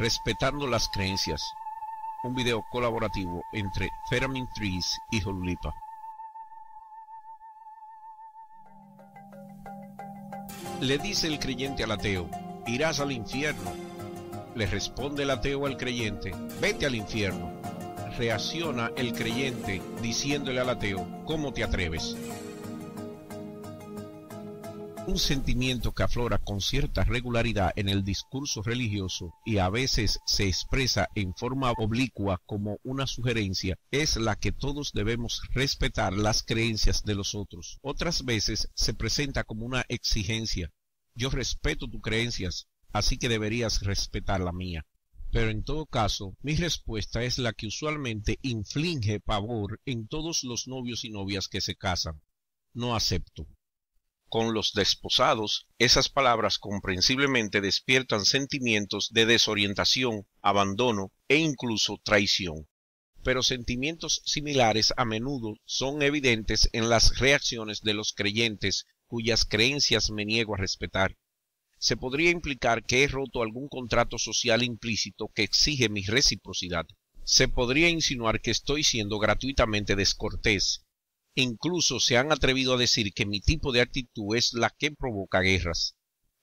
Respetando las creencias. Un video colaborativo entre Fermin Trees y Jolulipa. Le dice el creyente al ateo, irás al infierno. Le responde el ateo al creyente, vete al infierno. Reacciona el creyente diciéndole al ateo, ¿cómo te atreves? Un sentimiento que aflora con cierta regularidad en el discurso religioso y a veces se expresa en forma oblicua como una sugerencia, es la que todos debemos respetar las creencias de los otros. Otras veces se presenta como una exigencia. Yo respeto tus creencias, así que deberías respetar la mía. Pero en todo caso, mi respuesta es la que usualmente inflige pavor en todos los novios y novias que se casan. No acepto. Con los desposados, esas palabras comprensiblemente despiertan sentimientos de desorientación, abandono e incluso traición. Pero sentimientos similares a menudo son evidentes en las reacciones de los creyentes cuyas creencias me niego a respetar. Se podría implicar que he roto algún contrato social implícito que exige mi reciprocidad. Se podría insinuar que estoy siendo gratuitamente descortés, Incluso se han atrevido a decir que mi tipo de actitud es la que provoca guerras.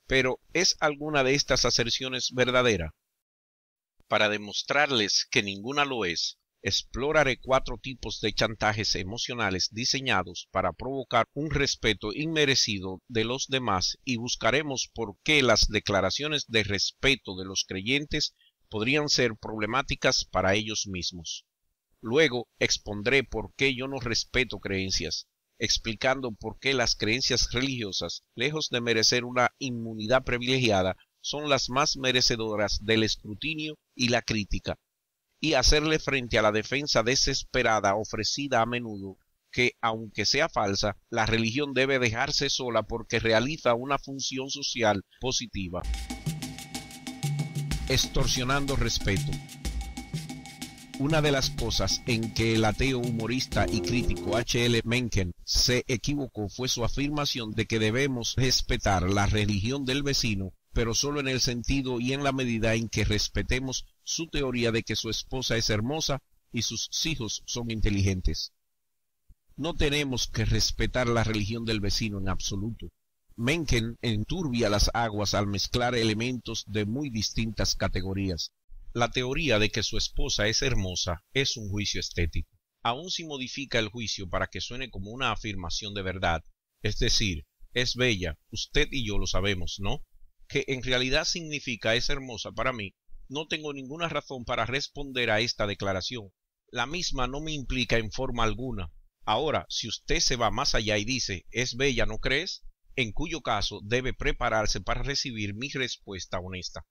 Pero ¿es alguna de estas aserciones verdadera? Para demostrarles que ninguna lo es, exploraré cuatro tipos de chantajes emocionales diseñados para provocar un respeto inmerecido de los demás y buscaremos por qué las declaraciones de respeto de los creyentes podrían ser problemáticas para ellos mismos. Luego expondré por qué yo no respeto creencias, explicando por qué las creencias religiosas, lejos de merecer una inmunidad privilegiada, son las más merecedoras del escrutinio y la crítica, y hacerle frente a la defensa desesperada ofrecida a menudo que, aunque sea falsa, la religión debe dejarse sola porque realiza una función social positiva. Extorsionando respeto. Una de las cosas en que el ateo humorista y crítico H. L. Mencken se equivocó fue su afirmación de que debemos respetar la religión del vecino, pero solo en el sentido y en la medida en que respetemos su teoría de que su esposa es hermosa y sus hijos son inteligentes. No tenemos que respetar la religión del vecino en absoluto. Mencken enturbia las aguas al mezclar elementos de muy distintas categorías. La teoría de que su esposa es hermosa es un juicio estético. Aun si modifica el juicio para que suene como una afirmación de verdad, es decir, es bella, usted y yo lo sabemos, ¿no? Que en realidad significa es hermosa para mí, no tengo ninguna razón para responder a esta declaración. La misma no me implica en forma alguna. Ahora, si usted se va más allá y dice es bella, ¿no crees? En cuyo caso debe prepararse para recibir mi respuesta honesta.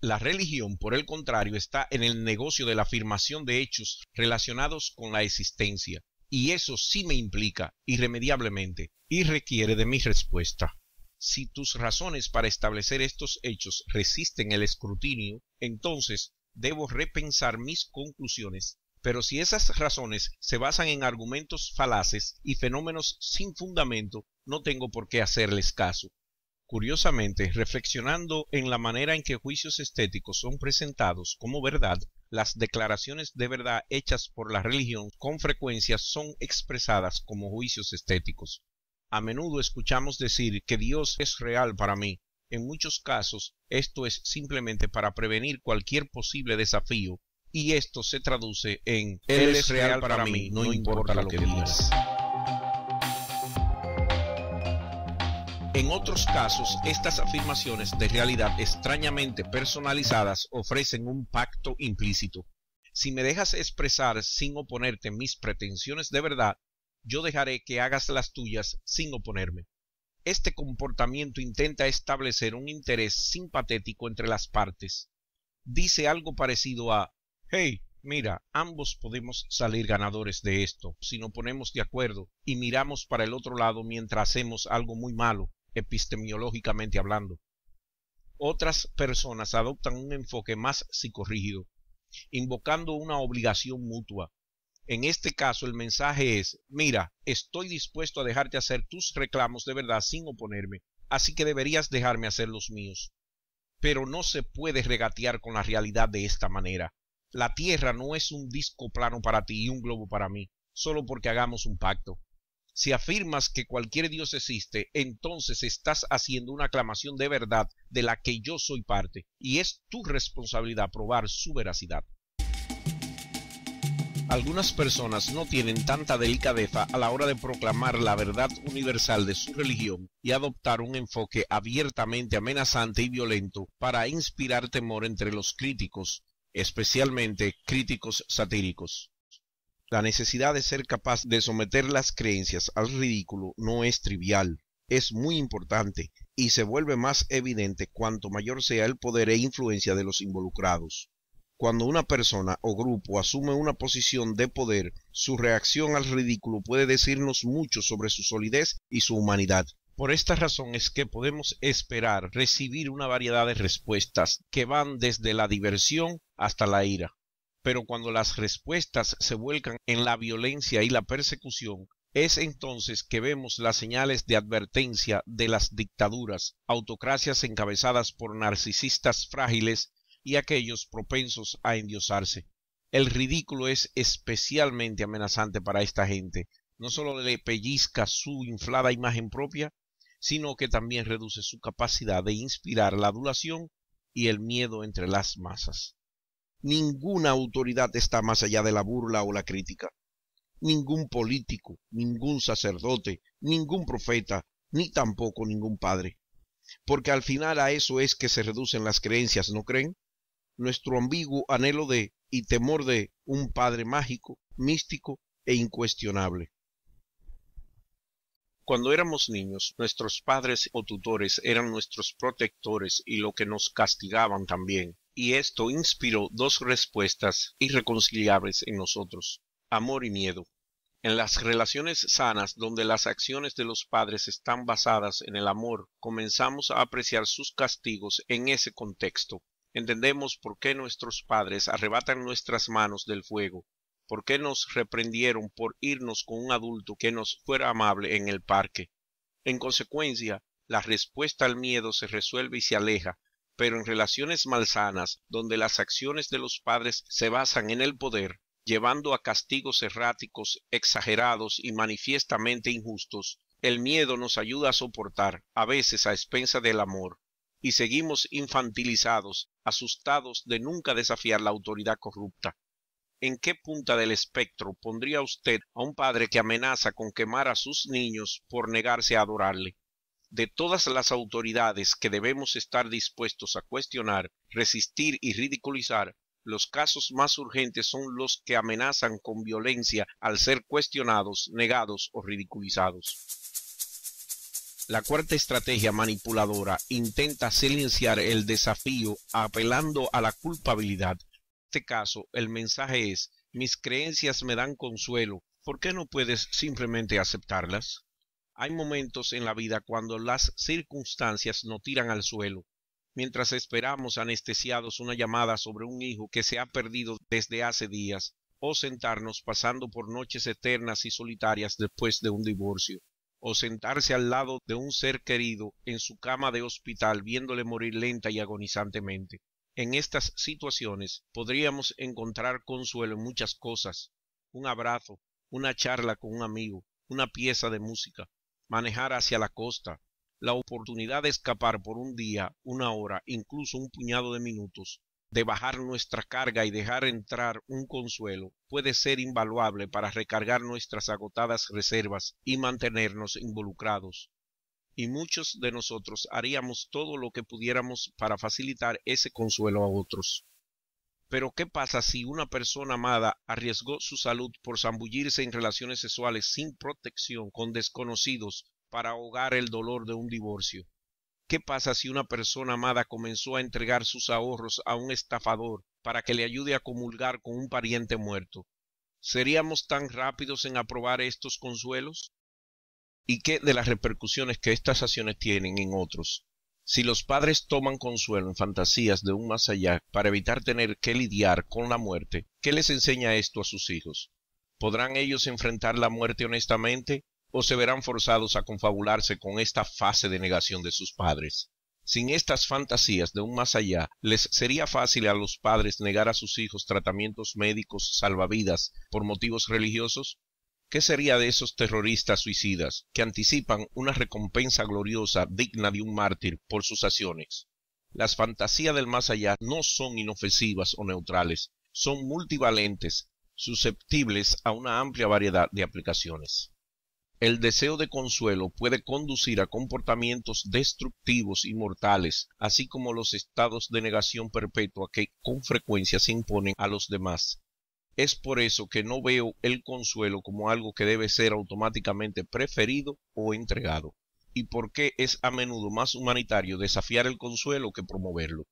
La religión, por el contrario, está en el negocio de la afirmación de hechos relacionados con la existencia, y eso sí me implica irremediablemente y requiere de mi respuesta. Si tus razones para establecer estos hechos resisten el escrutinio, entonces debo repensar mis conclusiones. Pero si esas razones se basan en argumentos falaces y fenómenos sin fundamento, no tengo por qué hacerles caso. Curiosamente, reflexionando en la manera en que juicios estéticos son presentados como verdad, las declaraciones de verdad hechas por la religión con frecuencia son expresadas como juicios estéticos. A menudo escuchamos decir que Dios es real para mí. En muchos casos esto es simplemente para prevenir cualquier posible desafío y esto se traduce en Él es real para mí, no importa lo que digas. En otros casos, estas afirmaciones de realidad extrañamente personalizadas ofrecen un pacto implícito. Si me dejas expresar sin oponerte mis pretensiones de verdad, yo dejaré que hagas las tuyas sin oponerme. Este comportamiento intenta establecer un interés simpatético entre las partes. Dice algo parecido a Hey, mira, ambos podemos salir ganadores de esto si nos ponemos de acuerdo y miramos para el otro lado mientras hacemos algo muy malo epistemológicamente hablando. Otras personas adoptan un enfoque más psicorrígido, invocando una obligación mutua. En este caso el mensaje es, mira, estoy dispuesto a dejarte hacer tus reclamos de verdad sin oponerme, así que deberías dejarme hacer los míos. Pero no se puede regatear con la realidad de esta manera. La Tierra no es un disco plano para ti y un globo para mí, solo porque hagamos un pacto. Si afirmas que cualquier Dios existe, entonces estás haciendo una aclamación de verdad de la que yo soy parte, y es tu responsabilidad probar su veracidad. Algunas personas no tienen tanta delicadeza a la hora de proclamar la verdad universal de su religión y adoptar un enfoque abiertamente amenazante y violento para inspirar temor entre los críticos, especialmente críticos satíricos. La necesidad de ser capaz de someter las creencias al ridículo no es trivial, es muy importante y se vuelve más evidente cuanto mayor sea el poder e influencia de los involucrados. Cuando una persona o grupo asume una posición de poder, su reacción al ridículo puede decirnos mucho sobre su solidez y su humanidad. Por esta razón es que podemos esperar recibir una variedad de respuestas que van desde la diversión hasta la ira. Pero cuando las respuestas se vuelcan en la violencia y la persecución, es entonces que vemos las señales de advertencia de las dictaduras, autocracias encabezadas por narcisistas frágiles y aquellos propensos a endiosarse. El ridículo es especialmente amenazante para esta gente. No solo le pellizca su inflada imagen propia, sino que también reduce su capacidad de inspirar la adulación y el miedo entre las masas. Ninguna autoridad está más allá de la burla o la crítica. Ningún político, ningún sacerdote, ningún profeta, ni tampoco ningún padre. Porque al final a eso es que se reducen las creencias, ¿no creen? nuestro ambiguo anhelo de y temor de un Padre mágico, místico e incuestionable. Cuando éramos niños, nuestros padres o tutores eran nuestros protectores y lo que nos castigaban también, y esto inspiró dos respuestas irreconciliables en nosotros, amor y miedo. En las relaciones sanas donde las acciones de los padres están basadas en el amor, comenzamos a apreciar sus castigos en ese contexto, entendemos por qué nuestros padres arrebatan nuestras manos del fuego, por qué nos reprendieron por irnos con un adulto que nos fuera amable en el parque. En consecuencia, la respuesta al miedo se resuelve y se aleja, pero en relaciones malsanas, donde las acciones de los padres se basan en el poder, llevando a castigos erráticos, exagerados y manifiestamente injustos, el miedo nos ayuda a soportar, a veces a expensa del amor, y seguimos infantilizados, asustados de nunca desafiar la autoridad corrupta. ¿En qué punta del espectro pondría usted a un padre que amenaza con quemar a sus niños por negarse a adorarle? De todas las autoridades que debemos estar dispuestos a cuestionar, resistir y ridiculizar, los casos más urgentes son los que amenazan con violencia al ser cuestionados, negados o ridiculizados. La cuarta estrategia manipuladora intenta silenciar el desafío apelando a la culpabilidad. En este caso, el mensaje es, mis creencias me dan consuelo, ¿por qué no puedes simplemente aceptarlas? Hay momentos en la vida cuando las circunstancias nos tiran al suelo, mientras esperamos anestesiados una llamada sobre un hijo que se ha perdido desde hace días, o sentarnos pasando por noches eternas y solitarias después de un divorcio o sentarse al lado de un ser querido en su cama de hospital viéndole morir lenta y agonizantemente. En estas situaciones podríamos encontrar consuelo en muchas cosas, un abrazo, una charla con un amigo, una pieza de música, manejar hacia la costa, la oportunidad de escapar por un día, una hora, incluso un puñado de minutos, de bajar nuestra carga y dejar entrar un consuelo puede ser invaluable para recargar nuestras agotadas reservas y mantenernos involucrados. Y muchos de nosotros haríamos todo lo que pudiéramos para facilitar ese consuelo a otros. Pero ¿qué pasa si una persona amada arriesgó su salud por zambullirse en relaciones sexuales sin protección con desconocidos para ahogar el dolor de un divorcio? ¿Qué pasa si una persona amada comenzó a entregar sus ahorros a un estafador para que le ayude a comulgar con un pariente muerto? ¿Seríamos tan rápidos en aprobar estos consuelos? ¿Y qué de las repercusiones que estas acciones tienen en otros? Si los padres toman consuelo en fantasías de un más allá para evitar tener que lidiar con la muerte, ¿qué les enseña esto a sus hijos? ¿Podrán ellos enfrentar la muerte honestamente o se verán forzados a confabularse con esta fase de negación de sus padres. Sin estas fantasías de un más allá, les sería fácil a los padres negar a sus hijos tratamientos médicos salvavidas por motivos religiosos. ¿Qué sería de esos terroristas suicidas que anticipan una recompensa gloriosa digna de un mártir por sus acciones? Las fantasías del más allá no son inofensivas o neutrales, son multivalentes, susceptibles a una amplia variedad de aplicaciones. El deseo de consuelo puede conducir a comportamientos destructivos y mortales, así como los estados de negación perpetua que con frecuencia se imponen a los demás. Es por eso que no veo el consuelo como algo que debe ser automáticamente preferido o entregado, y porque es a menudo más humanitario desafiar el consuelo que promoverlo.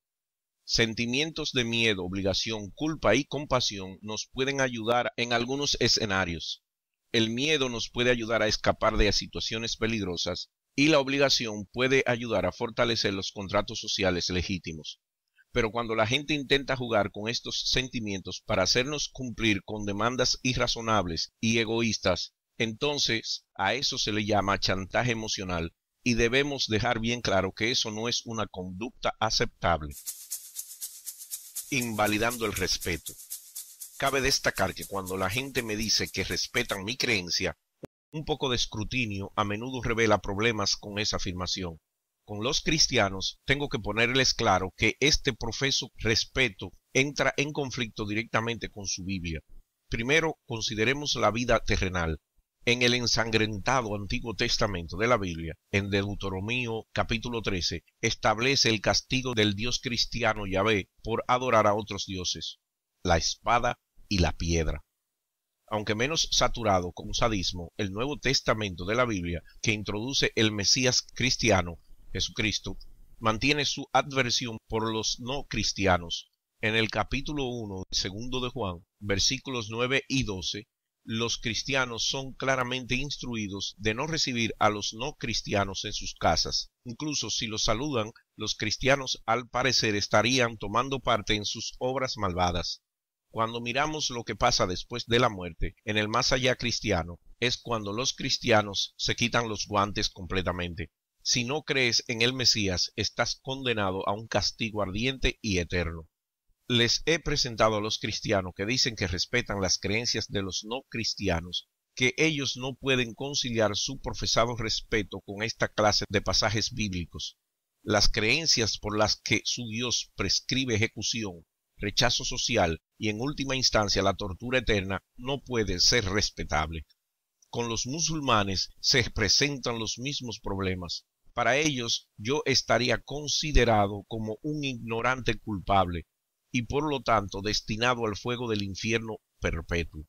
Sentimientos de miedo, obligación, culpa y compasión nos pueden ayudar en algunos escenarios, el miedo nos puede ayudar a escapar de situaciones peligrosas y la obligación puede ayudar a fortalecer los contratos sociales legítimos. Pero cuando la gente intenta jugar con estos sentimientos para hacernos cumplir con demandas irrazonables y egoístas, entonces a eso se le llama chantaje emocional y debemos dejar bien claro que eso no es una conducta aceptable. Invalidando el respeto. Cabe destacar que cuando la gente me dice que respetan mi creencia, un poco de escrutinio a menudo revela problemas con esa afirmación. Con los cristianos tengo que ponerles claro que este profeso respeto entra en conflicto directamente con su Biblia. Primero consideremos la vida terrenal. En el ensangrentado Antiguo Testamento de la Biblia, en Deuteronomio capítulo 13, establece el castigo del Dios cristiano Yahvé por adorar a otros dioses. La espada y la piedra. Aunque menos saturado con sadismo, el Nuevo Testamento de la Biblia, que introduce el Mesías cristiano, Jesucristo, mantiene su adversión por los no cristianos. En el capítulo 1, segundo de Juan, versículos 9 y 12, los cristianos son claramente instruidos de no recibir a los no cristianos en sus casas. Incluso si los saludan, los cristianos al parecer estarían tomando parte en sus obras malvadas. Cuando miramos lo que pasa después de la muerte, en el más allá cristiano, es cuando los cristianos se quitan los guantes completamente. Si no crees en el Mesías, estás condenado a un castigo ardiente y eterno. Les he presentado a los cristianos que dicen que respetan las creencias de los no cristianos, que ellos no pueden conciliar su profesado respeto con esta clase de pasajes bíblicos. Las creencias por las que su Dios prescribe ejecución rechazo social y en última instancia la tortura eterna no puede ser respetable. Con los musulmanes se presentan los mismos problemas. Para ellos yo estaría considerado como un ignorante culpable y por lo tanto destinado al fuego del infierno perpetuo.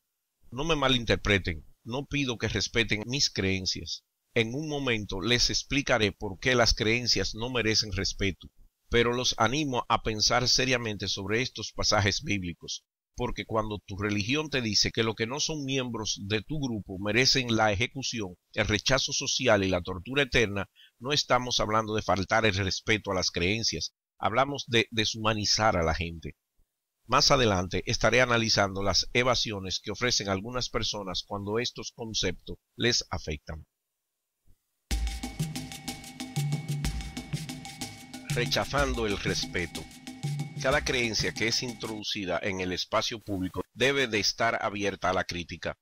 No me malinterpreten, no pido que respeten mis creencias. En un momento les explicaré por qué las creencias no merecen respeto pero los animo a pensar seriamente sobre estos pasajes bíblicos, porque cuando tu religión te dice que lo que no son miembros de tu grupo merecen la ejecución, el rechazo social y la tortura eterna, no estamos hablando de faltar el respeto a las creencias, hablamos de deshumanizar a la gente. Más adelante estaré analizando las evasiones que ofrecen algunas personas cuando estos conceptos les afectan. rechazando el respeto. Cada creencia que es introducida en el espacio público debe de estar abierta a la crítica.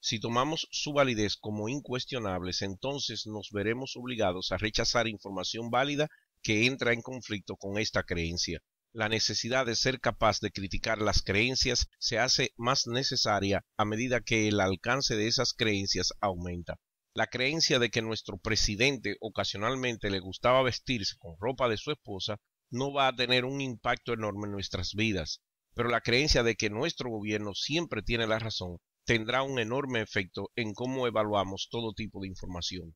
Si tomamos su validez como incuestionables, entonces nos veremos obligados a rechazar información válida que entra en conflicto con esta creencia. La necesidad de ser capaz de criticar las creencias se hace más necesaria a medida que el alcance de esas creencias aumenta. La creencia de que nuestro presidente ocasionalmente le gustaba vestirse con ropa de su esposa no va a tener un impacto enorme en nuestras vidas, pero la creencia de que nuestro gobierno siempre tiene la razón tendrá un enorme efecto en cómo evaluamos todo tipo de información.